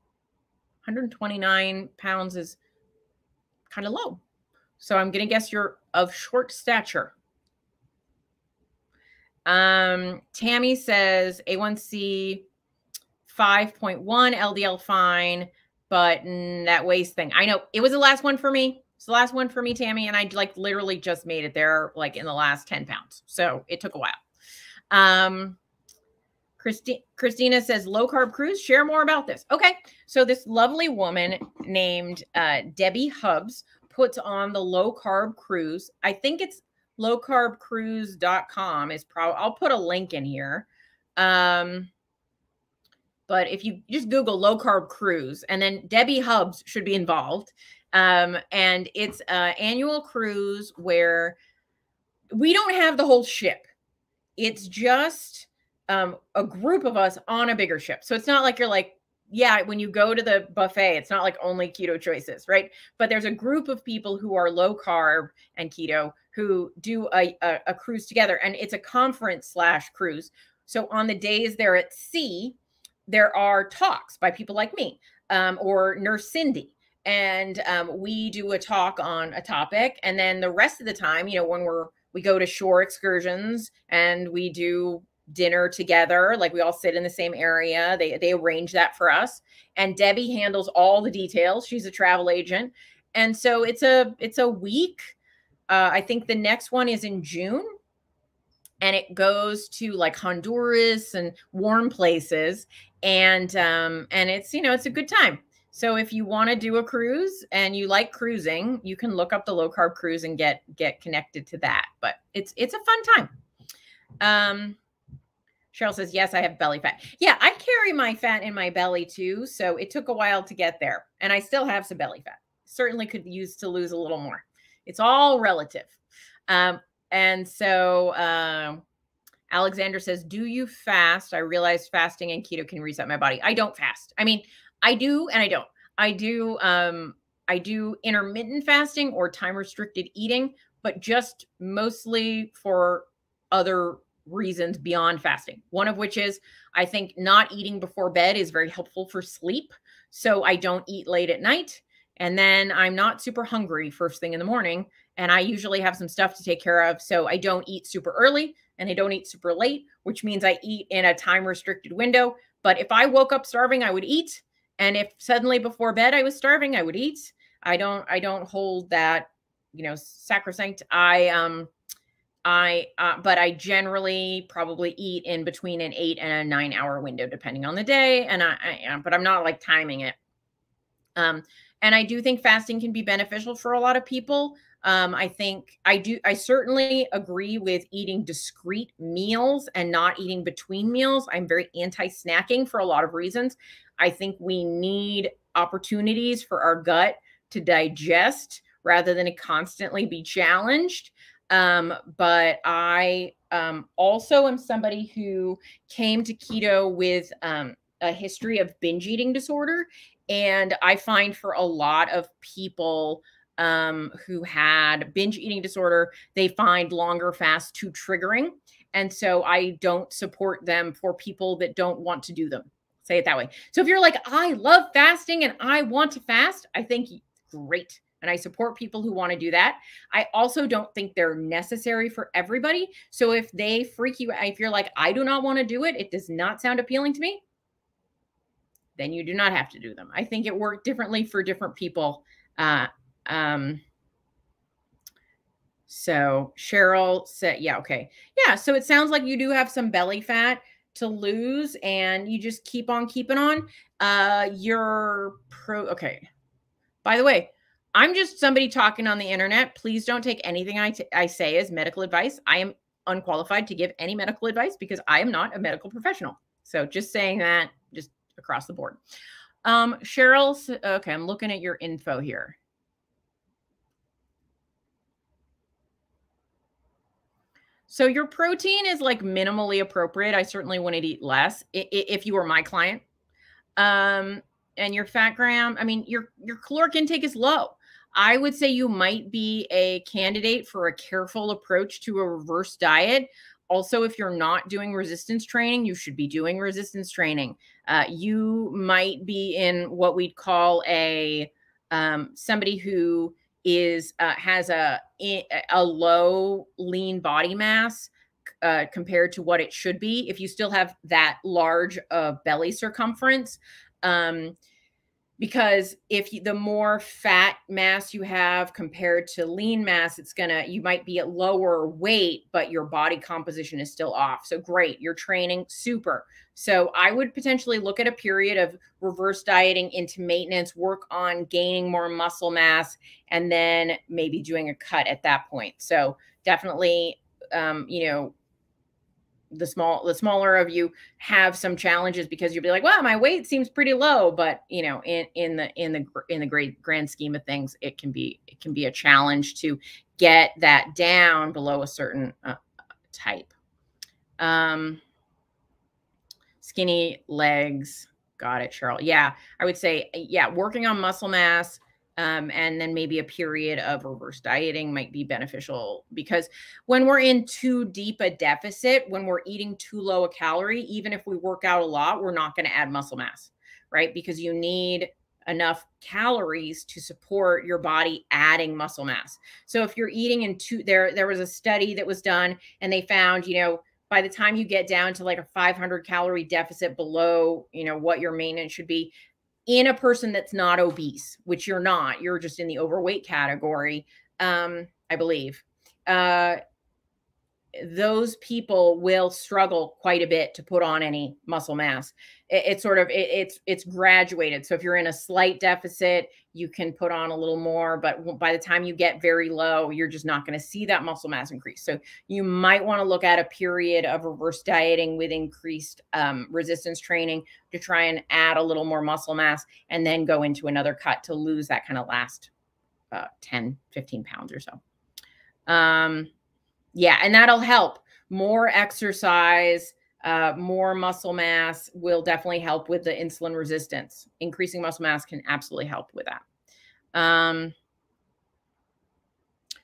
129 pounds is kind of low. So I'm going to guess you're of short stature. Um, Tammy says A1C 5.1 LDL fine, but that waist thing. I know it was the last one for me. It's the last one for me, Tammy, and I like literally just made it there like in the last 10 pounds. So it took a while. Um, Christi- Christina says low carb cruise. Share more about this. Okay. So this lovely woman named uh, Debbie Hubbs puts on the low carb cruise. I think it's lowcarbcruise.com is probably I'll put a link in here. Um but if you just Google low carb cruise and then Debbie Hubbs should be involved. Um, and it's an annual cruise where we don't have the whole ship. It's just um, a group of us on a bigger ship. So it's not like you're like yeah, when you go to the buffet, it's not like only keto choices, right? But there's a group of people who are low carb and keto who do a, a, a cruise together, and it's a conference slash cruise. So on the days they're at sea, there are talks by people like me um, or Nurse Cindy, and um, we do a talk on a topic, and then the rest of the time, you know, when we're we go to shore excursions and we do dinner together like we all sit in the same area. They they arrange that for us. And debbie handles all the details. She's a travel agent. And so it's a it's a week. Uh, i think the next one is in june. And it goes to like honduras and warm places. And um and it's you know it's a good time. So if you want to do a cruise and you like cruising you can look up the low carb cruise and get get connected to that. But it's it's a fun time. Um Cheryl says, Yes, I have belly fat. Yeah, I carry my fat in my belly too. So it took a while to get there. And I still have some belly fat. Certainly could use to lose a little more. It's all relative. Um, and so uh, Alexander says, Do you fast? I realize fasting and keto can reset my body. I don't fast. I mean, I do and I don't. I do um I do intermittent fasting or time restricted eating, but just mostly for other reasons beyond fasting. One of which is I think not eating before bed is very helpful for sleep. So I don't eat late at night. And then I'm not super hungry first thing in the morning. And I usually have some stuff to take care of. So I don't eat super early and I don't eat super late, which means I eat in a time restricted window. But if I woke up starving, I would eat. And if suddenly before bed I was starving, I would eat. I don't I don't hold that, you know, sacrosanct. I um I, uh, but I generally probably eat in between an eight and a nine hour window, depending on the day. And I, I but I'm not like timing it. Um, and I do think fasting can be beneficial for a lot of people. Um, I think I do, I certainly agree with eating discrete meals and not eating between meals. I'm very anti snacking for a lot of reasons. I think we need opportunities for our gut to digest rather than to constantly be challenged. Um, but I um, also am somebody who came to keto with um, a history of binge eating disorder. And I find for a lot of people um, who had binge eating disorder, they find longer fasts too triggering. And so I don't support them for people that don't want to do them. Say it that way. So if you're like, I love fasting and I want to fast, I think great and I support people who want to do that. I also don't think they're necessary for everybody. So if they freak you if you're like, I do not want to do it, it does not sound appealing to me, then you do not have to do them. I think it worked differently for different people. Uh, um, so Cheryl said, yeah, okay. Yeah. So it sounds like you do have some belly fat to lose and you just keep on keeping on. Uh, you're pro. Okay. By the way, I'm just somebody talking on the internet. Please don't take anything I, I say as medical advice. I am unqualified to give any medical advice because I am not a medical professional. So just saying that just across the board. Um, Cheryl, okay, I'm looking at your info here. So your protein is like minimally appropriate. I certainly wouldn't eat less if you were my client. Um, and your fat gram, I mean, your your caloric intake is low. I would say you might be a candidate for a careful approach to a reverse diet. Also, if you're not doing resistance training, you should be doing resistance training. Uh, you might be in what we'd call a um, somebody who is uh, has a a low lean body mass uh, compared to what it should be. If you still have that large uh, belly circumference, um, because if you, the more fat mass you have compared to lean mass it's gonna you might be at lower weight but your body composition is still off. So great you're training super. So i would potentially look at a period of reverse dieting into maintenance work on gaining more muscle mass and then maybe doing a cut at that point. So definitely um, you know the small the smaller of you have some challenges because you'll be like well my weight seems pretty low. But you know in in the in the in the great grand scheme of things it can be it can be a challenge to get that down below a certain uh, type. Um skinny legs. Got it cheryl. Yeah i would say yeah working on muscle mass um, and then maybe a period of reverse dieting might be beneficial because when we're in too deep a deficit, when we're eating too low a calorie, even if we work out a lot, we're not going to add muscle mass, right? Because you need enough calories to support your body adding muscle mass. So if you're eating in two there there was a study that was done and they found, you know, by the time you get down to like a 500 calorie deficit below, you know, what your maintenance should be, in a person that's not obese, which you're not, you're just in the overweight category, um, I believe. Uh, those people will struggle quite a bit to put on any muscle mass. It, it's sort of it, it's it's graduated. So if you're in a slight deficit, you can put on a little more, but by the time you get very low, you're just not going to see that muscle mass increase. So you might want to look at a period of reverse dieting with increased um, resistance training to try and add a little more muscle mass, and then go into another cut to lose that kind of last uh, 10, 15 pounds or so. Um, yeah, and that'll help. More exercise, uh, more muscle mass will definitely help with the insulin resistance. Increasing muscle mass can absolutely help with that. Um,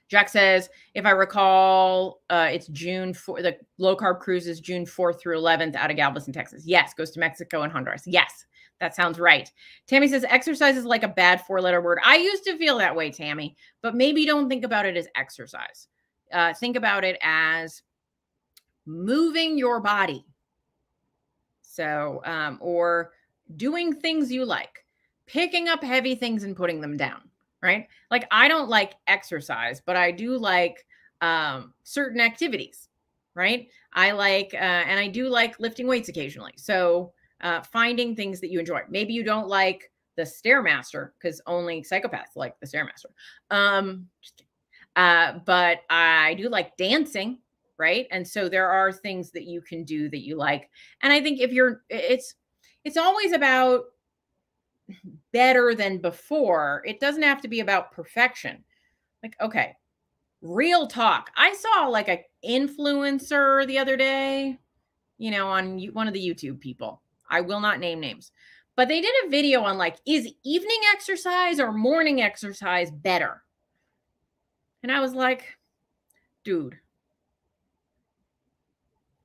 Jack says, if I recall, uh, it's June for the low carb cruise is June 4th through 11th out of Galveston, Texas. Yes, goes to Mexico and Honduras. Yes, that sounds right. Tammy says, exercise is like a bad four letter word. I used to feel that way, Tammy, but maybe don't think about it as exercise uh, think about it as moving your body. So, um, or doing things you like, picking up heavy things and putting them down, right? Like, I don't like exercise, but I do like um, certain activities, right? I like, uh, and I do like lifting weights occasionally. So, uh, finding things that you enjoy. Maybe you don't like the Stairmaster because only psychopaths like the Stairmaster. Um, uh, but I do like dancing, right? And so there are things that you can do that you like. And I think if you're, it's, it's always about better than before. It doesn't have to be about perfection. Like, okay, real talk. I saw like a influencer the other day, you know, on one of the YouTube people. I will not name names, but they did a video on like, is evening exercise or morning exercise better? And I was like, dude,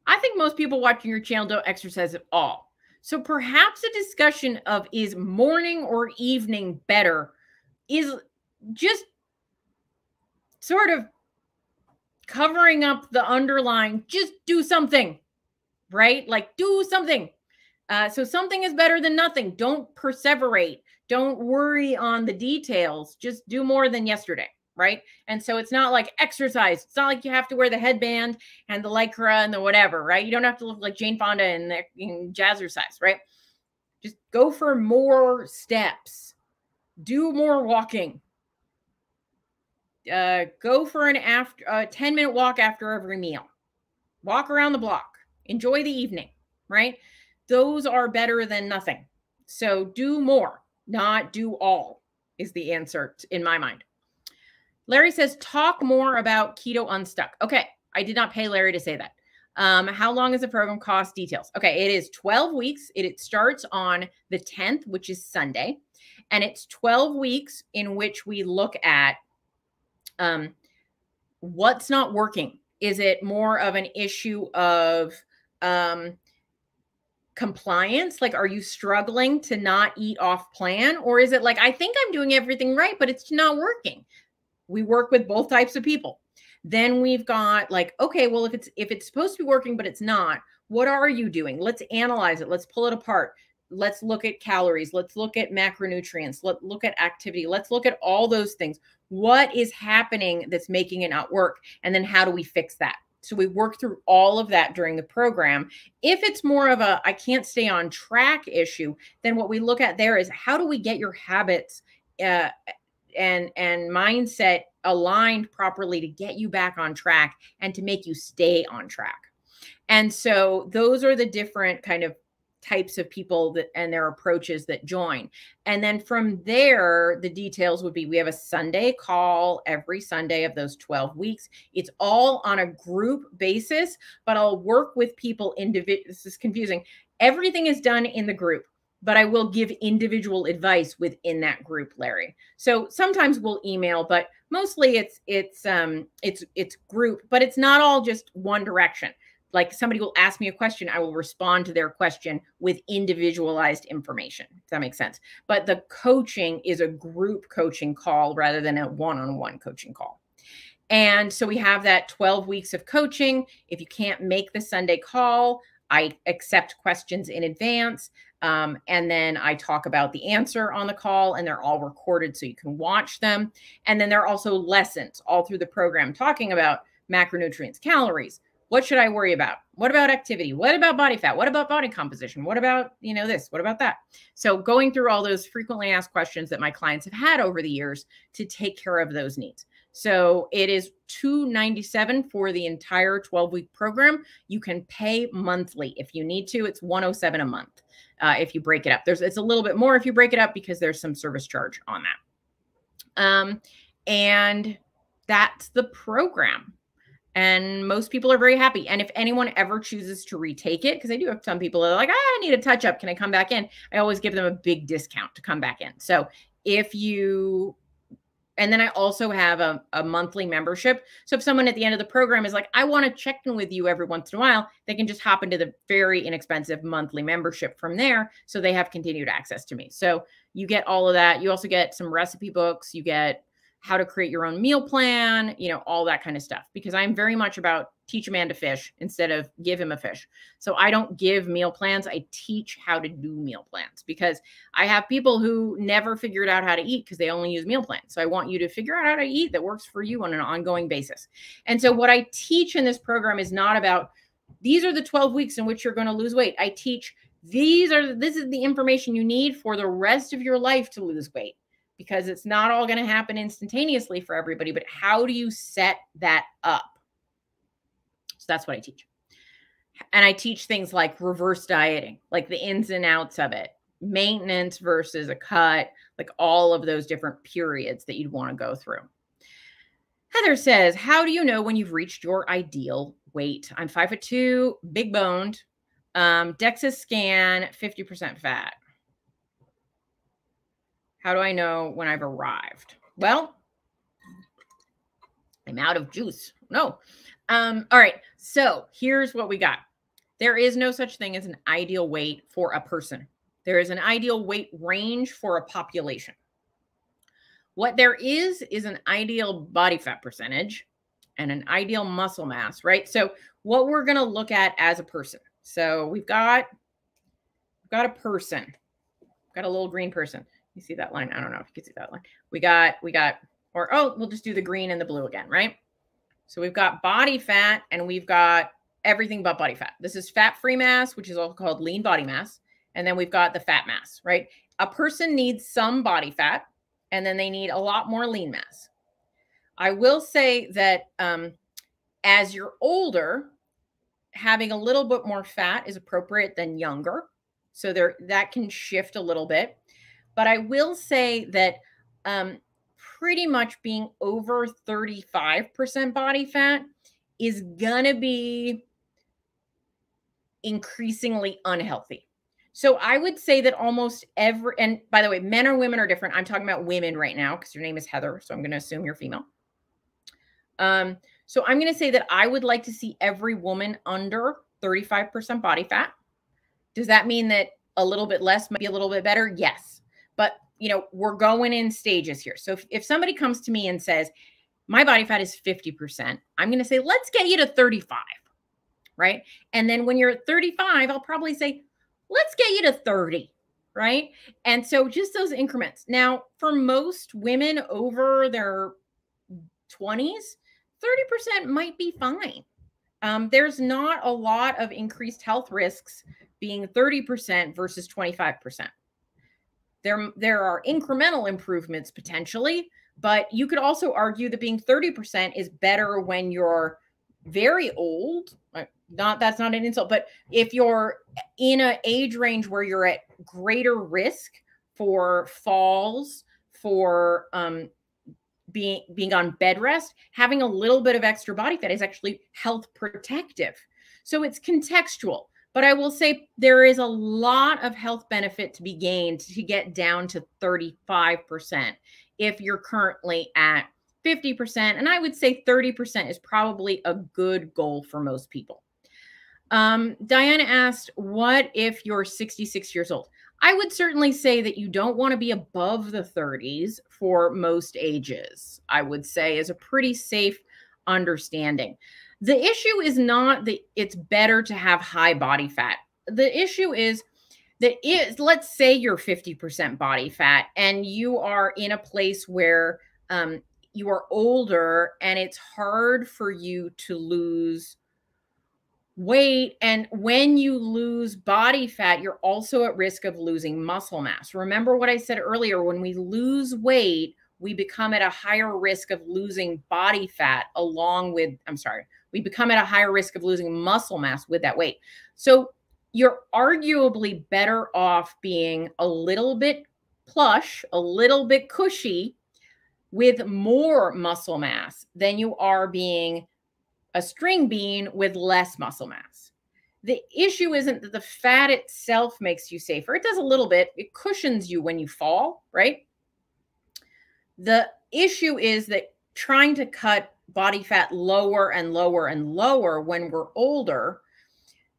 I think most people watching your channel don't exercise at all. So perhaps a discussion of is morning or evening better is just sort of covering up the underlying, just do something, right? Like do something. Uh, so something is better than nothing. Don't perseverate. Don't worry on the details. Just do more than yesterday, right? And so it's not like exercise. It's not like you have to wear the headband and the lycra and the whatever, right? You don't have to look like Jane Fonda in, the, in jazzercise, right? Just go for more steps. Do more walking. Uh, go for an after a uh, 10 minute walk after every meal. Walk around the block. Enjoy the evening, right? Those are better than nothing. So do more, not do all, is the answer in my mind. Larry says, talk more about Keto Unstuck. Okay, I did not pay Larry to say that. Um, how long is the program cost? Details. Okay, it is 12 weeks. It, it starts on the 10th, which is Sunday. And it's 12 weeks in which we look at um, what's not working. Is it more of an issue of um, compliance? Like, are you struggling to not eat off plan? Or is it like, I think I'm doing everything right, but it's not working? We work with both types of people. Then we've got like, okay, well, if it's if it's supposed to be working, but it's not, what are you doing? Let's analyze it. Let's pull it apart. Let's look at calories. Let's look at macronutrients. Let's look at activity. Let's look at all those things. What is happening that's making it not work? And then how do we fix that? So we work through all of that during the program. If it's more of a I can't stay on track issue, then what we look at there is how do we get your habits uh, and and mindset aligned properly to get you back on track and to make you stay on track. And so those are the different kind of types of people that and their approaches that join. And then from there, the details would be we have a Sunday call every Sunday of those 12 weeks. It's all on a group basis, but I'll work with people individual. This is confusing. Everything is done in the group but I will give individual advice within that group, Larry. So sometimes we'll email, but mostly it's it's um it's it's group, but it's not all just one direction. Like somebody will ask me a question i will respond to their question with individualized information if that makes sense. But the coaching is a group coaching call rather than a one-on-one coaching call. And so we have that 12 weeks of coaching. If you can't make the sunday call i accept questions in advance um, and then I talk about the answer on the call, and they're all recorded so you can watch them. And then there are also lessons all through the program talking about macronutrients, calories, what should I worry about? What about activity? What about body fat? What about body composition? What about, you know, this? What about that? So going through all those frequently asked questions that my clients have had over the years to take care of those needs. So it is 297 for the entire 12 week program. You can pay monthly if you need to. It's 107 a month uh, if you break it up. There's it's a little bit more if you break it up because there's some service charge on that. Um, and that's the program and most people are very happy. And if anyone ever chooses to retake it, because I do have some people that are like, ah, I need a touch up. Can I come back in? I always give them a big discount to come back in. So if you, and then I also have a, a monthly membership. So if someone at the end of the program is like, I want to check in with you every once in a while, they can just hop into the very inexpensive monthly membership from there. So they have continued access to me. So you get all of that. You also get some recipe books. You get how to create your own meal plan, you know, all that kind of stuff. Because I'm very much about teach a man to fish instead of give him a fish. So I don't give meal plans. I teach how to do meal plans because I have people who never figured out how to eat because they only use meal plans. So I want you to figure out how to eat that works for you on an ongoing basis. And so what I teach in this program is not about these are the 12 weeks in which you're going to lose weight. I teach these are this is the information you need for the rest of your life to lose weight because it's not all going to happen instantaneously for everybody, but how do you set that up? So that's what I teach. And I teach things like reverse dieting, like the ins and outs of it, maintenance versus a cut, like all of those different periods that you'd want to go through. Heather says, How do you know when you've reached your ideal weight? I'm five foot two, big boned, um, DEXA scan, 50% fat. How do I know when I've arrived? Well, I'm out of juice. No. Um, all right. So here's what we got. There is no such thing as an ideal weight for a person. There is an ideal weight range for a population. What there is is an ideal body fat percentage and an ideal muscle mass, right? So what we're going to look at as a person. So we've got we've got a person, We've got a little green person. You see that line? I don't know if you can see that line. We got, we got, or oh, we'll just do the green and the blue again, right? So we've got body fat and we've got everything but body fat. This is fat free mass, which is also called lean body mass. And then we've got the fat mass, right? A person needs some body fat and then they need a lot more lean mass. I will say that um, as you're older, having a little bit more fat is appropriate than younger. So there that can shift a little bit. But I will say that um, pretty much being over 35% body fat is going to be increasingly unhealthy. So I would say that almost every, and by the way, men or women are different. I'm talking about women right now because your name is Heather. So I'm going to assume you're female. Um, so I'm going to say that I would like to see every woman under 35% body fat. Does that mean that a little bit less might be a little bit better? Yes. You know, we're going in stages here. So if, if somebody comes to me and says, my body fat is 50%, I'm going to say, let's get you to 35. Right. And then when you're at 35, I'll probably say, let's get you to 30 right? And so just those increments. Now, for most women over their 20s, 30% might be fine. Um, there's not a lot of increased health risks being 30% versus 25%. There, there are incremental improvements potentially, but you could also argue that being 30% is better when you're very old. Not that's not an insult, but if you're in an age range where you're at greater risk for falls, for um, being being on bed rest, having a little bit of extra body fat is actually health protective. So it's contextual. But I will say there is a lot of health benefit to be gained to get down to 35% if you're currently at 50%. And I would say 30% is probably a good goal for most people. Um, Diana asked, What if you're 66 years old? I would certainly say that you don't want to be above the 30s for most ages, I would say, is a pretty safe understanding. The issue is not that it's better to have high body fat. The issue is that is let's say you're 50% body fat and you are in a place where um, you are older and it's hard for you to lose weight. And when you lose body fat, you're also at risk of losing muscle mass. Remember what I said earlier when we lose weight, we become at a higher risk of losing body fat along with, I'm sorry, we become at a higher risk of losing muscle mass with that weight. So you're arguably better off being a little bit plush, a little bit cushy with more muscle mass than you are being a string bean with less muscle mass. The issue isn't that the fat itself makes you safer. It does a little bit, it cushions you when you fall, right? The issue is that trying to cut body fat lower and lower and lower when we're older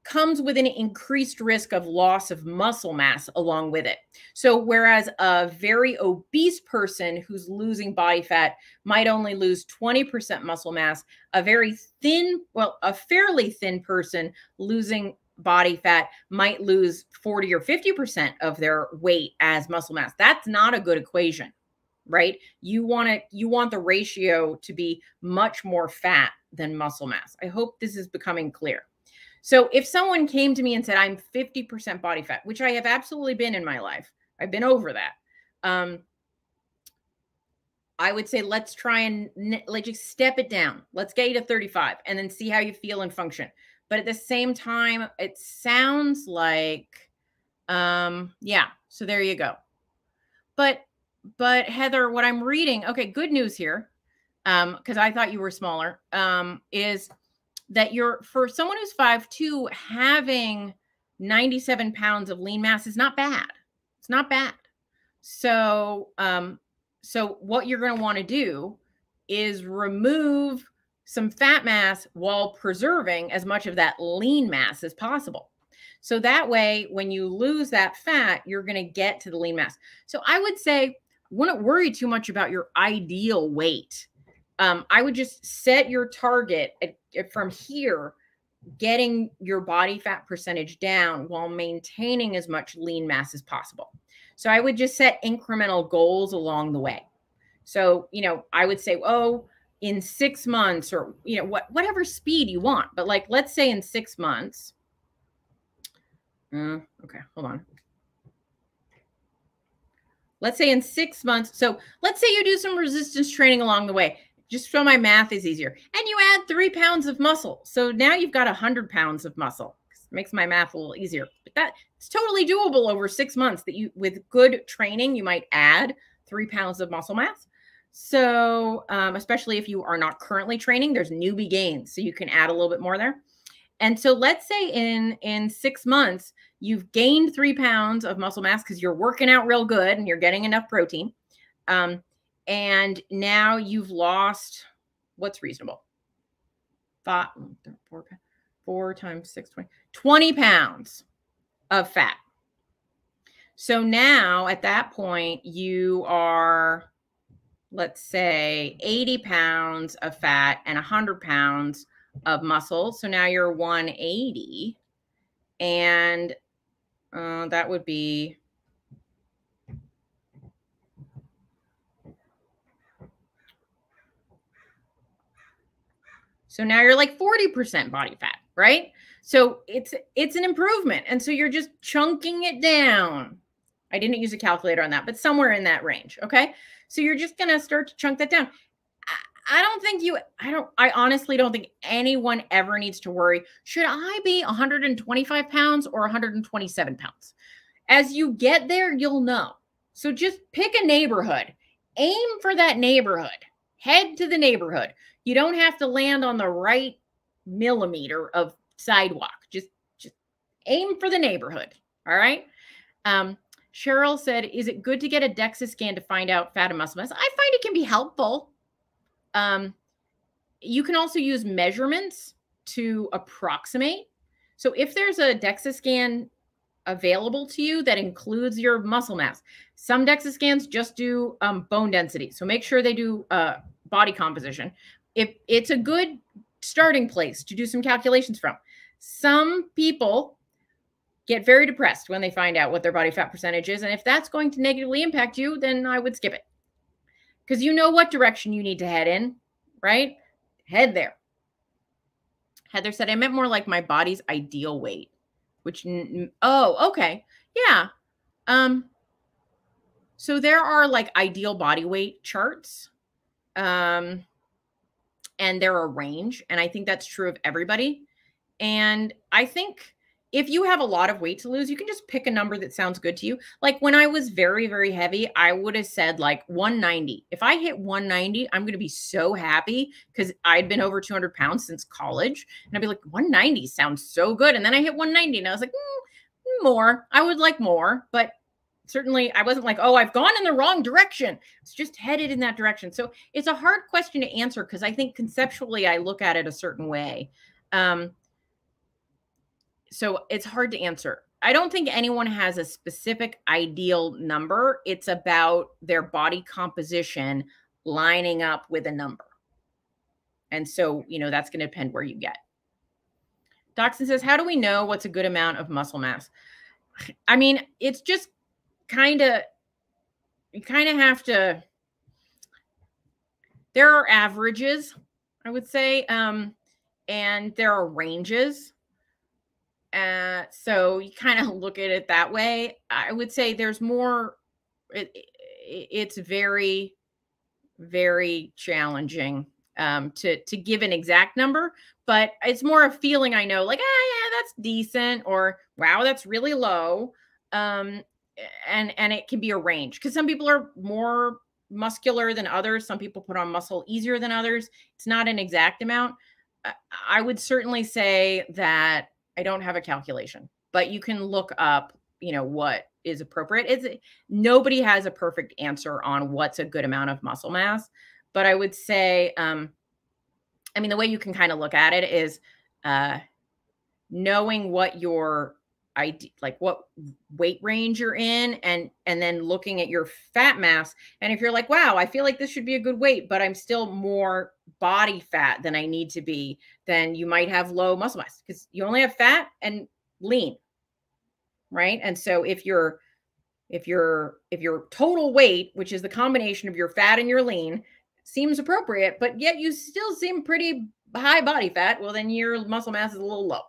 comes with an increased risk of loss of muscle mass along with it. So, whereas a very obese person who's losing body fat might only lose 20% muscle mass, a very thin, well, a fairly thin person losing body fat might lose 40 or 50% of their weight as muscle mass. That's not a good equation, right? You want to you want the ratio to be much more fat than muscle mass. I hope this is becoming clear. So if someone came to me and said, I'm 50% body fat, which I have absolutely been in my life, I've been over that. Um, I would say, let's try and let's just step it down. Let's get you to 35 and then see how you feel and function. But at the same time, it sounds like, um, yeah, so there you go. But, but Heather, what I'm reading, okay, good news here, um, because I thought you were smaller, um, is that you're for someone who's five two having 97 pounds of lean mass is not bad. It's not bad. So, um, so what you're going to want to do is remove some fat mass while preserving as much of that lean mass as possible. So that way, when you lose that fat, you're going to get to the lean mass. So I would say, wouldn't worry too much about your ideal weight um, I would just set your target at, at, from here getting your body fat percentage down while maintaining as much lean mass as possible. So I would just set incremental goals along the way. So, you know, I would say, oh, in six months or, you know, what, whatever speed you want. But like, let's say in six months. Uh, okay, hold on. Let's say in six months. So let's say you do some resistance training along the way just so my math is easier. And you add three pounds of muscle. So now you've got a hundred pounds of muscle. Makes my math a little easier. But that it's totally doable over six months that you with good training, you might add three pounds of muscle mass. So um, especially if you are not currently training, there's newbie gains. So you can add a little bit more there. And so let's say in in six months, you've gained three pounds of muscle mass because you're working out real good and you're getting enough protein. Um, and now you've lost what's reasonable five four, four times six 20, 20 pounds of fat so now at that point you are let's say 80 pounds of fat and 100 pounds of muscle so now you're 180 and uh, that would be So now you're like 40% body fat, right? So it's it's an improvement. And so you're just chunking it down. I didn't use a calculator on that, but somewhere in that range, okay? So you're just going to start to chunk that down. I, don't think you I don't I honestly don't think anyone ever needs to worry, should I be 125 pounds or 127 pounds? As you get there, you'll know. So just pick a neighborhood. Aim for that neighborhood. Head to the neighborhood. You don't have to land on the right millimeter of sidewalk. Just just aim for the neighborhood. All right. Um, Cheryl said, "Is it good to get a DEXA scan to find out fat and muscle mass?" I find it can be helpful. Um, you can also use measurements to approximate. So if there's a DEXA scan available to you that includes your muscle mass, some DEXA scans just do um, bone density. So make sure they do uh, body composition if it's a good starting place to do some calculations from. Some people get very depressed when they find out what their body fat percentage is. And if that's going to negatively impact you, then I would skip it because you know what direction you need to head in, right? Head there. Heather said, I meant more like my body's ideal weight, which, oh, okay. Yeah. Um, so there are like ideal body weight charts. Um, and they're a range. And I think that's true of everybody. And I think if you have a lot of weight to lose, you can just pick a number that sounds good to you. Like when I was very, very heavy, I would have said like 190. If I hit 190, I'm going to be so happy because I'd been over 200 pounds since college. And I'd be like, 190 sounds so good. And then I hit 190 and I was like, mm, more. I would like more, but certainly I wasn't like, oh, I've gone in the wrong direction. It's just headed in that direction. So it's a hard question to answer because I think conceptually I look at it a certain way. Um, so it's hard to answer. I don't think anyone has a specific ideal number. It's about their body composition lining up with a number. And so, you know, that's going to depend where you get. Doxson says, How do we know what's a good amount of muscle mass? I mean, it's just kind of you kind of have to there are averages i would say um and there are ranges uh so you kind of look at it that way. I would say there's more it, it's very very challenging um to to give an exact number but it's more a feeling i know like ah yeah that's decent or wow that's really low um and and it can be a range because some people are more muscular than others some people put on muscle easier than others it's not an exact amount. I would certainly say that i don't have a calculation but you can look up you know what is appropriate. It's nobody has a perfect answer on what's a good amount of muscle mass but i would say um i mean the way you can kind of look at it is uh knowing what your Like what weight range you're in and and then looking at your fat mass. And if you're like wow I feel like this should be a good weight but I'm still more body fat than I need to be then you might have low muscle mass cuz you only have fat and lean right? And so if you're if your if your total weight which is the combination of your fat and your lean seems appropriate but yet you still seem pretty high body fat well then your muscle mass is a little low.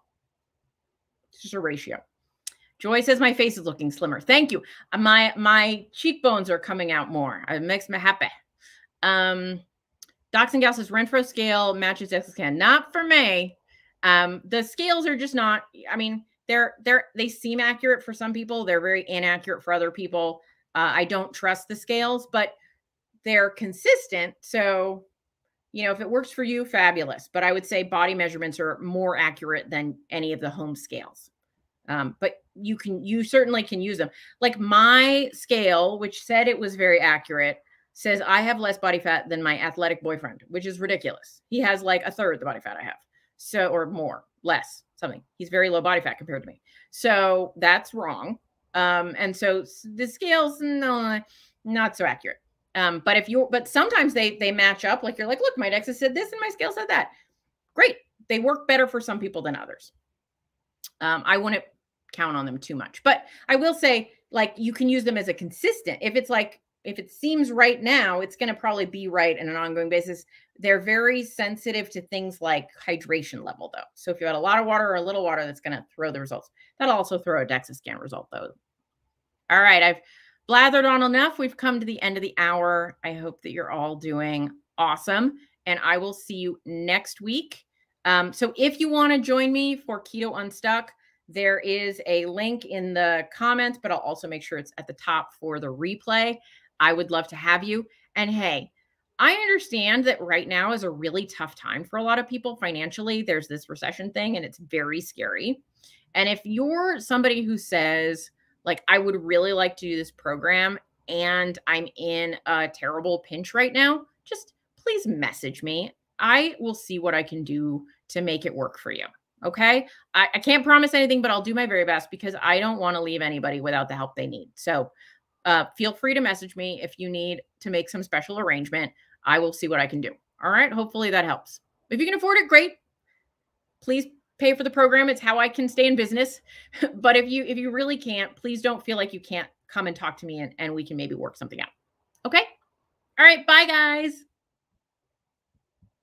It's just a ratio Joy says my face is looking slimmer. Thank you. Uh, my my cheekbones are coming out more. It makes me happy. Um, Docs and Gal says Renpho scale matches DEXA scan. Not for me. Um, the scales are just not. I mean, they're they're they seem accurate for some people. They're very inaccurate for other people. Uh, I don't trust the scales, but they're consistent. So, you know, if it works for you, fabulous. But I would say body measurements are more accurate than any of the home scales. Um, but you can you certainly can use them. Like my scale, which said it was very accurate, says I have less body fat than my athletic boyfriend, which is ridiculous. He has like a third the body fat I have. So or more, less, something. He's very low body fat compared to me. So that's wrong. Um, and so the scales, no, not so accurate. Um, but if you but sometimes they they match up, like you're like, look, my DEXA said this and my scale said that. Great. They work better for some people than others. Um, I wouldn't count on them too much. But I will say, like, you can use them as a consistent. If it's like, if it seems right now, it's going to probably be right in an ongoing basis. They're very sensitive to things like hydration level, though. So if you had a lot of water or a little water, that's going to throw the results. That'll also throw a DEXA scan result, though. All right, I've blathered on enough. We've come to the end of the hour. I hope that you're all doing awesome, and I will see you next week. Um, so if you want to join me for Keto Unstuck, there is a link in the comments, but I'll also make sure it's at the top for the replay. I would love to have you. And hey, I understand that right now is a really tough time for a lot of people financially. There's this recession thing and it's very scary. And if you're somebody who says, like, I would really like to do this program and I'm in a terrible pinch right now, just please message me. I will see what I can do to make it work for you. Okay. I, I can't promise anything, but I'll do my very best because I don't want to leave anybody without the help they need. So uh, feel free to message me if you need to make some special arrangement. I will see what I can do. All right. Hopefully that helps. If you can afford it, great. Please pay for the program. It's how I can stay in business. but if you if you really can't, please don't feel like you can't come and talk to me and, and we can maybe work something out. Okay. All right. Bye, guys.